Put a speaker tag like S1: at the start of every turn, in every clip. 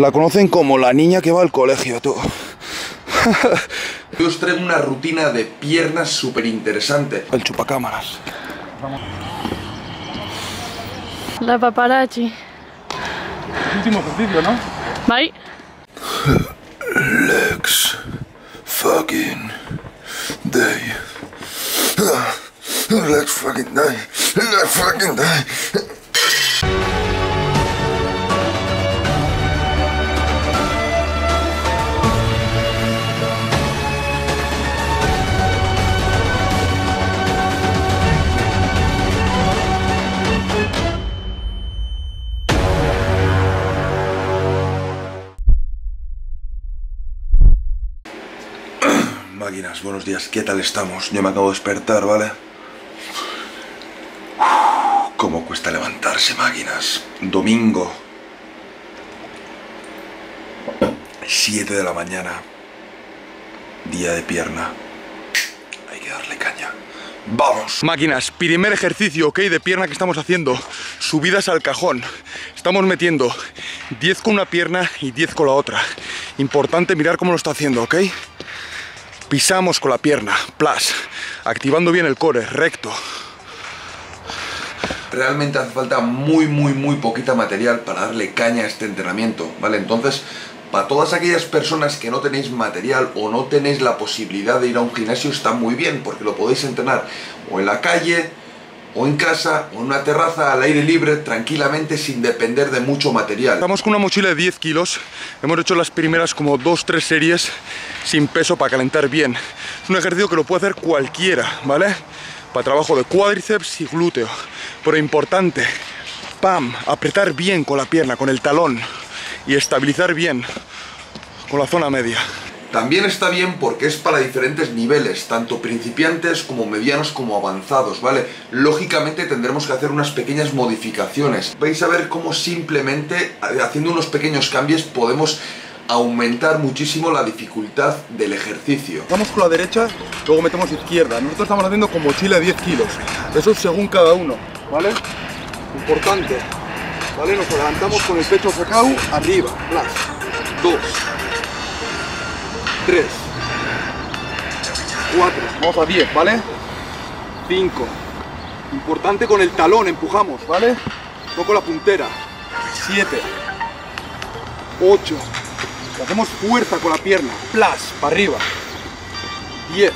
S1: La conocen como la niña que va al colegio, tú.
S2: Yo os traigo una rutina de piernas súper interesante.
S1: El chupacámaras.
S3: La paparazzi.
S4: Último ejercicio, ¿no?
S3: Bye.
S1: Legs. Fucking. Day. Legs fucking day. Legs fucking day. Buenos días, ¿qué tal estamos? Yo me acabo de despertar, ¿vale? ¿Cómo cuesta levantarse, máquinas? Domingo. 7 de la mañana. Día de pierna. Hay que darle caña. ¡Vamos! Máquinas, primer ejercicio, ¿ok? De pierna que estamos haciendo. Subidas al cajón. Estamos metiendo 10 con una pierna y 10 con la otra. Importante mirar cómo lo está haciendo, ¿ok? Pisamos con la pierna, plus, activando bien el core, recto.
S2: Realmente hace falta muy, muy, muy poquita material para darle caña a este entrenamiento, ¿vale? Entonces, para todas aquellas personas que no tenéis material o no tenéis la posibilidad de ir a un gimnasio, está muy bien, porque lo podéis entrenar o en la calle, o en casa, o en una terraza al aire libre, tranquilamente, sin depender de mucho material.
S1: Estamos con una mochila de 10 kilos. Hemos hecho las primeras como 2-3 series sin peso para calentar bien. Es un ejercicio que lo puede hacer cualquiera, ¿vale? Para trabajo de cuádriceps y glúteo. Pero importante, pam, apretar bien con la pierna, con el talón y estabilizar bien con la zona media.
S2: También está bien porque es para diferentes niveles, tanto principiantes como medianos como avanzados, ¿vale? Lógicamente tendremos que hacer unas pequeñas modificaciones. Vais a ver cómo simplemente haciendo unos pequeños cambios podemos aumentar muchísimo la dificultad del ejercicio.
S4: Vamos con la derecha, luego metemos izquierda. Nosotros estamos haciendo con mochila de 10 kilos. Eso es según cada uno, ¿vale? Importante, ¿vale? Nos levantamos con el pecho sacado arriba. Plus. Dos. Tres. Cuatro. Vamos a 10, ¿vale? Cinco. Importante con el talón, empujamos, ¿vale? No con la puntera. Siete. Ocho. Hacemos fuerza con la pierna. Plus, para arriba. 10.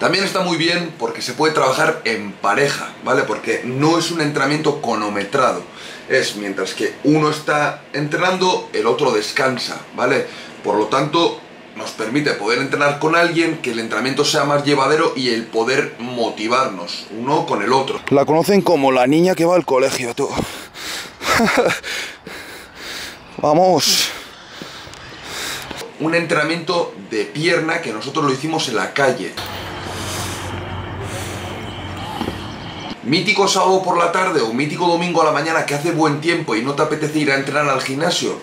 S2: También está muy bien porque se puede trabajar en pareja, ¿vale? Porque no es un entrenamiento cronometrado. Es mientras que uno está entrenando, el otro descansa, ¿vale? Por lo tanto, nos permite poder entrenar con alguien, que el entrenamiento sea más llevadero y el poder motivarnos uno con el otro.
S1: La conocen como la niña que va al colegio, tú. Vamos.
S2: Un entrenamiento de pierna que nosotros lo hicimos en la calle. Mítico sábado por la tarde o mítico domingo a la mañana que hace buen tiempo y no te apetece ir a entrenar al gimnasio,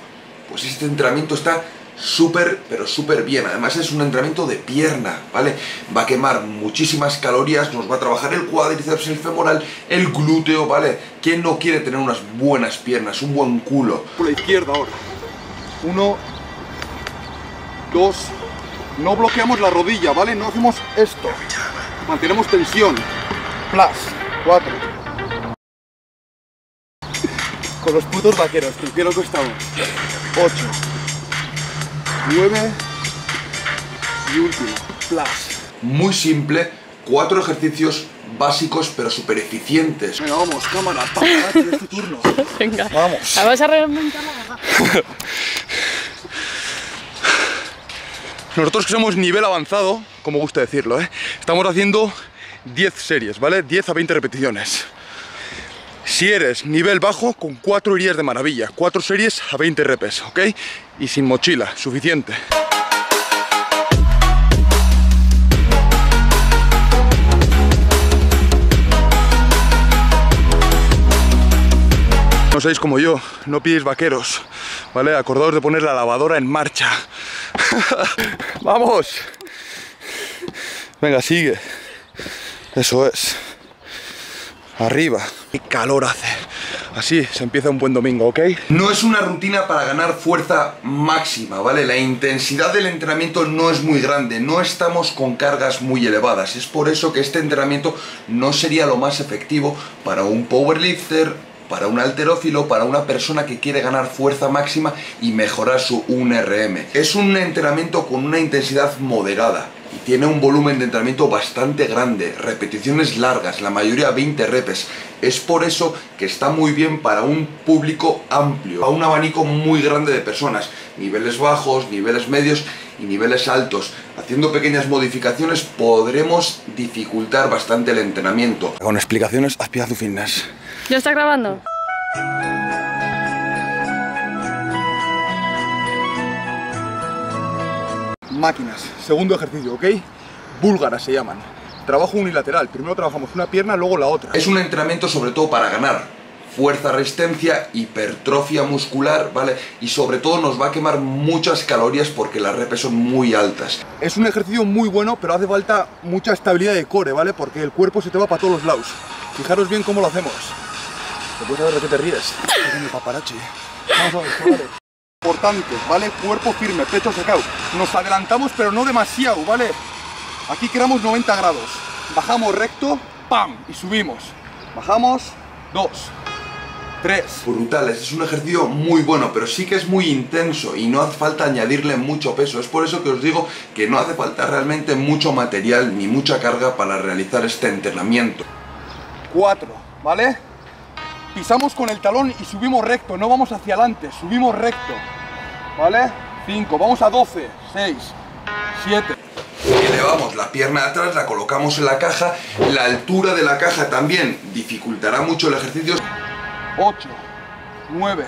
S2: pues este entrenamiento está súper, pero súper bien. Además es un entrenamiento de pierna, ¿vale? Va a quemar muchísimas calorías, nos va a trabajar el cuádriceps, el femoral, el glúteo, ¿vale? ¿Quién no quiere tener unas buenas piernas, un buen culo?
S4: Por la izquierda ahora. Uno. Dos. No bloqueamos la rodilla, ¿vale? No hacemos esto. Mantenemos tensión. Plus. Cuatro. Con los putos vaqueros, qué loco estamos. Ocho. 9 y último, plus.
S2: Muy simple, cuatro ejercicios básicos pero súper eficientes.
S4: Venga, vamos, cámara, paparazzi, es tu turno.
S3: Venga.
S4: Vamos.
S3: Vamos a remontar la
S1: Nosotros que somos nivel avanzado, como gusta decirlo, ¿eh? estamos haciendo 10 series, ¿vale? 10 a 20 repeticiones. Si eres nivel bajo, con 4 irías de maravilla. 4 series a 20 repes, ¿ok? Y sin mochila, suficiente. No seáis como yo, no pidéis vaqueros, ¿vale? Acordaos de poner la lavadora en marcha. ¡Vamos! Venga, sigue. Eso es. Arriba. Qué calor hace. Así se empieza un buen domingo, ¿ok?
S2: No es una rutina para ganar fuerza máxima, ¿vale? La intensidad del entrenamiento no es muy grande, no estamos con cargas muy elevadas. Es por eso que este entrenamiento no sería lo más efectivo para un powerlifter, para un alterófilo, para una persona que quiere ganar fuerza máxima y mejorar su 1RM. Es un entrenamiento con una intensidad moderada y tiene un volumen de entrenamiento bastante grande, repeticiones largas, la mayoría 20 repes. Es por eso que está muy bien para un público amplio, a un abanico muy grande de personas, niveles bajos, niveles medios y niveles altos. Haciendo pequeñas modificaciones podremos dificultar bastante el entrenamiento.
S1: Con explicaciones, Aspiazu Fitness.
S3: ¿Ya está grabando?
S4: Máquinas, segundo ejercicio, ¿ok? Búlgaras se llaman. Trabajo unilateral. Primero trabajamos una pierna, luego la otra.
S2: Es un entrenamiento sobre todo para ganar fuerza, resistencia, hipertrofia muscular, ¿vale? Y sobre todo nos va a quemar muchas calorías porque las repes son muy altas.
S4: Es un ejercicio muy bueno, pero hace falta mucha estabilidad de core, ¿vale? Porque el cuerpo se te va para todos los lados. Fijaros bien cómo lo hacemos. ¿Te puedes saber de qué te ríes? Vamos a ver, ¿vale? Cuerpo firme, pecho sacado. Nos adelantamos, pero no demasiado, ¿vale? Aquí queramos 90 grados. Bajamos recto, ¡pam! Y subimos. Bajamos, dos, tres.
S2: Brutales, es un ejercicio muy bueno, pero sí que es muy intenso y no hace falta añadirle mucho peso. Es por eso que os digo que no hace falta realmente mucho material ni mucha carga para realizar este entrenamiento.
S4: Cuatro, ¿vale? Pisamos con el talón y subimos recto, no vamos hacia adelante, subimos recto, ¿vale? Cinco, vamos a 12, 6, 7,
S2: Elevamos la pierna atrás, la colocamos en la caja, la altura de la caja también dificultará mucho el ejercicio.
S4: 8, 9,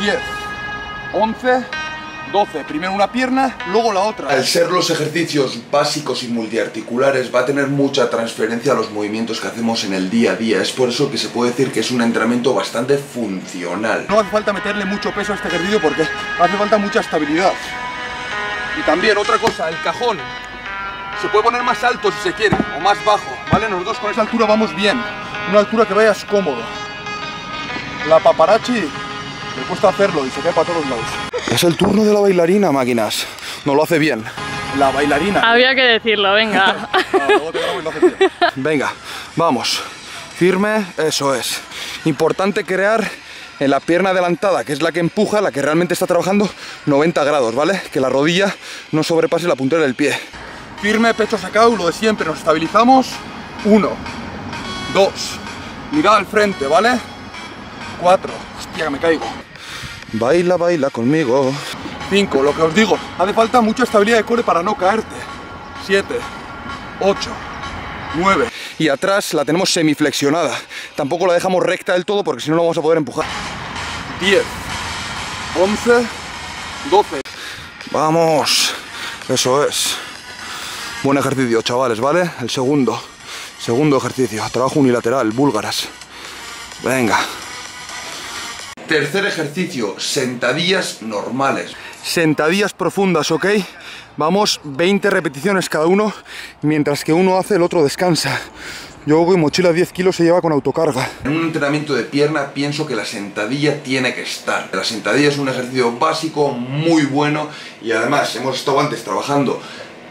S4: 10, 11, 12. Primero una pierna, luego la otra.
S2: Al ser los ejercicios básicos y multiarticulares va a tener mucha transferencia a los movimientos que hacemos en el día a día. Es por eso que se puede decir que es un entrenamiento bastante funcional.
S4: No hace falta meterle mucho peso a este ejercicio porque hace falta mucha estabilidad. Y también otra cosa, el cajón. Se puede poner más alto si se quiere, o más bajo, ¿vale? Nosotros con esa altura vamos bien. Una altura que vayas cómodo. La paparazzi le cuesta hacerlo y se cae para todos lados.
S1: Es el turno de la bailarina, máquinas. No lo hace bien.
S4: La bailarina.
S3: Había que decirlo, venga.
S4: Luego te grabo y lo haces bien.
S1: Venga, vamos. Firme, eso es. Importante crear en la pierna adelantada, que es la que empuja, la que realmente está trabajando 90 grados, ¿vale? Que la rodilla no sobrepase la puntera del pie.
S4: Firme, pecho sacado, lo de siempre. Nos estabilizamos. Uno, dos, mirada al frente, ¿vale? Cuatro, hostia, que me caigo.
S1: Baila, baila conmigo.
S4: 5, lo que os digo, hace falta mucha estabilidad de core para no caerte. 7, 8, 9,
S1: Y atrás la tenemos semiflexionada. Tampoco la dejamos recta del todo porque si no, no vamos a poder empujar.
S4: 10, 11, 12.
S1: Vamos. Eso es. Buen ejercicio, chavales, ¿vale? El segundo. Segundo ejercicio. Trabajo unilateral, búlgaras. Venga.
S2: Tercer ejercicio, sentadillas normales.
S1: Sentadillas profundas, ¿ok? Vamos 20 repeticiones cada uno, mientras que uno hace, el otro descansa. Yo voy mochila 10 kilos se lleva con autocarga.
S2: En un entrenamiento de pierna pienso que la sentadilla tiene que estar. La sentadilla es un ejercicio básico, muy bueno y además hemos estado antes trabajando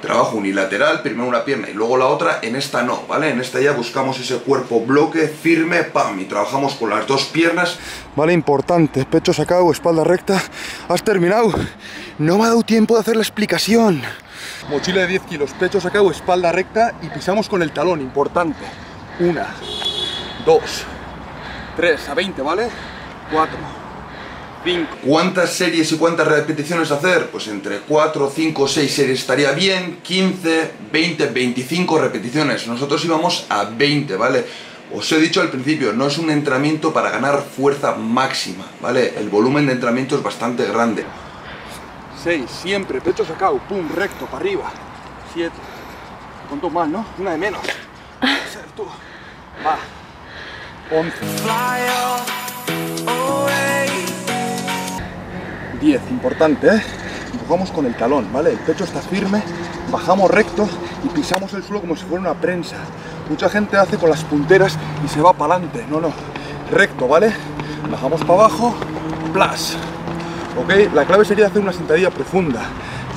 S2: trabajo unilateral, primero una pierna y luego la otra, en esta no, ¿vale? En esta ya buscamos ese cuerpo bloque, firme, pam, y trabajamos con las dos piernas.
S1: Vale, importante, pecho sacado, espalda recta. ¿Has terminado? No me ha dado tiempo de hacer la explicación.
S4: Mochila de 10 kilos, pecho sacado, espalda recta y pisamos con el talón, importante. Una, dos, tres, a 20, ¿vale? Cuatro, cinco,
S2: ¿Cuántas series y cuántas repeticiones hacer? Pues entre 4, 5, 6 series estaría bien, 15, 20, 25 repeticiones. Nosotros íbamos a 20, ¿vale? Os he dicho al principio, no es un entrenamiento para ganar fuerza máxima, ¿vale? El volumen de entrenamiento es bastante grande.
S4: seis, siempre, pecho sacado, pum, recto, para arriba. Siete. ¿Cuánto más, no? Una de menos. Ser tú. Va. Once. 10, importante, ¿eh? Empujamos con el talón, ¿vale? El pecho está firme, bajamos recto y pisamos el suelo como si fuera una prensa. Mucha gente hace con las punteras y se va para adelante. No, no. Recto, ¿vale? bajamos para abajo, plus. ¿Ok? La clave sería hacer una sentadilla profunda.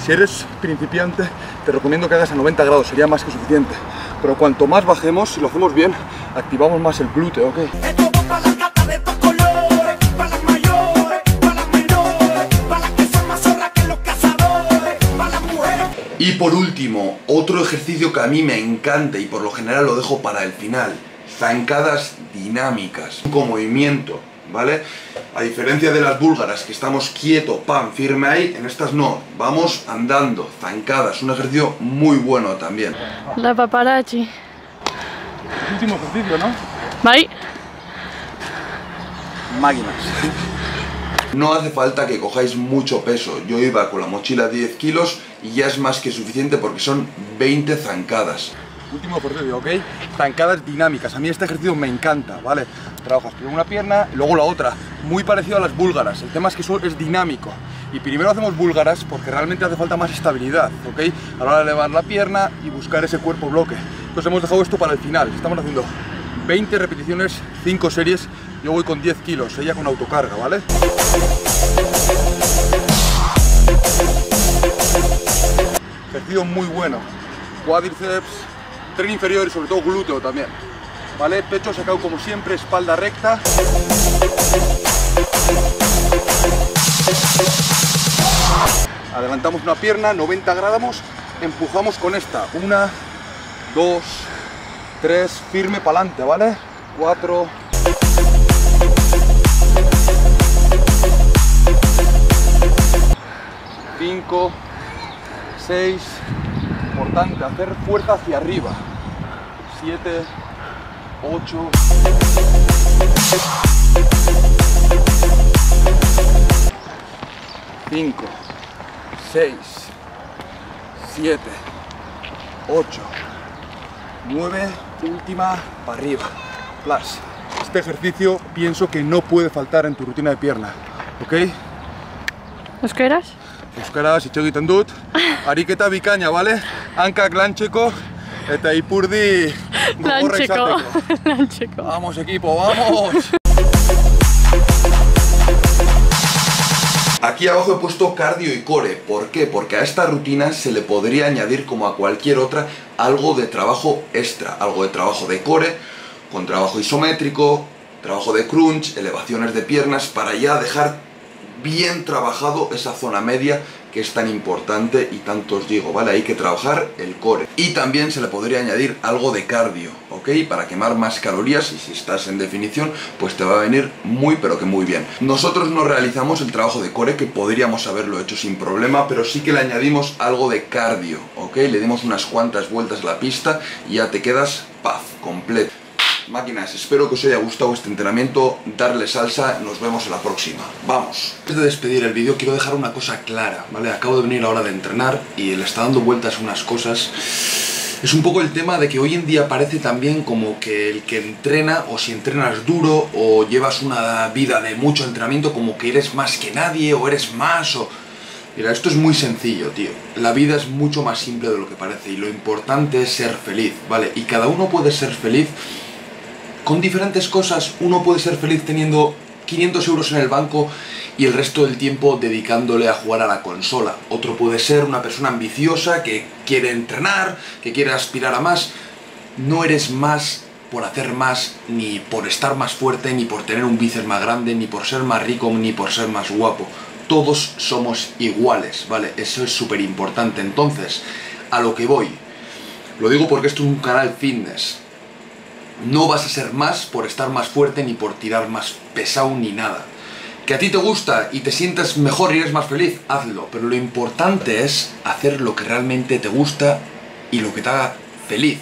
S4: Si eres principiante, te recomiendo que hagas a 90 grados, sería más que suficiente. Pero cuanto más bajemos, si lo hacemos bien, activamos más el glúteo, ¿ok?
S2: Y por último, otro ejercicio que a mí me encanta y por lo general lo dejo para el final, zancadas dinámicas, con movimiento, ¿vale? A diferencia de las búlgaras, que estamos quieto, pam, firme ahí, en estas no, vamos andando, zancadas, un ejercicio muy bueno también.
S3: La paparazzi.
S4: Último ejercicio, ¿no?
S3: Bye.
S4: Máquinas.
S2: No hace falta que cojáis mucho peso, yo iba con la mochila 10 kilos y ya es más que suficiente porque son 20 zancadas.
S4: Último ejercicio, ¿ok? Zancadas dinámicas. A mí este ejercicio me encanta, ¿vale? Trabajas primero una pierna luego la otra. Muy parecido a las búlgaras. El tema es que eso es dinámico. Y primero hacemos búlgaras porque realmente hace falta más estabilidad, ¿ok? A la hora de elevar la pierna y buscar ese cuerpo bloque. Entonces hemos dejado esto para el final. Estamos haciendo 20 repeticiones, 5 series. Yo voy con 10 kilos, ella con autocarga, ¿vale? Muy bueno. Cuádriceps, tren inferior y sobre todo glúteo también. ¿Vale? Pecho sacado como siempre, espalda recta. Adelantamos una pierna, 90 grados, empujamos con esta. Una, dos, tres, firme para adelante, ¿vale? Cuatro. Cinco, seis, importante, hacer fuerza hacia arriba. 7, 8. Cinco, seis, siete, ocho, nueve, última para arriba. Plus. Este ejercicio pienso que no puede faltar en tu rutina de pierna. ¿Ok?
S3: ¿Euskeraz?
S4: Euskaraz hitz egiten dut, ariketa bikaina, bale? Hankak lantzeko eta ipurdi gogorra izateko. Vamos equipo, vamos!
S2: Aquí abajo he puesto cardio y core. ¿Por qué? Porque a esta rutina se le podría añadir, como a cualquier otra, algo de trabajo extra. Algo de trabajo de core, con trabajo isométrico, trabajo de crunch, elevaciones de piernas, para ya dejar bien trabajado esa zona media que es tan importante y tanto os digo, ¿vale? Hay que trabajar el core. Y también se le podría añadir algo de cardio, ¿ok? Para quemar más calorías y si estás en definición, pues te va a venir muy pero que muy bien. Nosotros no realizamos el trabajo de core que podríamos haberlo hecho sin problema, pero sí que le añadimos algo de cardio, ¿ok? Le dimos unas cuantas vueltas a la pista y ya te quedas paz, completo. Máquinas, espero que os haya gustado este entrenamiento, darle salsa, nos vemos en la próxima. ¡Vamos! Antes de despedir el vídeo quiero dejar una cosa clara, ¿vale? Acabo de venir a la hora de entrenar y le está dando vueltas unas cosas. Es un poco el tema de que hoy en día parece también como que el que entrena, o si entrenas duro, o llevas una vida de mucho entrenamiento, como que eres más que nadie, o eres más, o... Mira, esto es muy sencillo, tío. La vida es mucho más simple de lo que parece y lo importante es ser feliz, ¿vale? Y cada uno puede ser feliz con diferentes cosas. Uno puede ser feliz teniendo 500 euros en el banco y el resto del tiempo dedicándole a jugar a la consola. Otro puede ser una persona ambiciosa que quiere entrenar, que quiere aspirar a más. No eres más por hacer más, ni por estar más fuerte, ni por tener un bíceps más grande, ni por ser más rico, ni por ser más guapo. Todos somos iguales, ¿vale? Eso es súper importante. Entonces, a lo que voy. Lo digo porque esto es un canal fitness. No vas a ser más por estar más fuerte, ni por tirar más pesado, ni nada. Que a ti te gusta y te sientas mejor y eres más feliz, hazlo. Pero lo importante es hacer lo que realmente te gusta y lo que te haga feliz.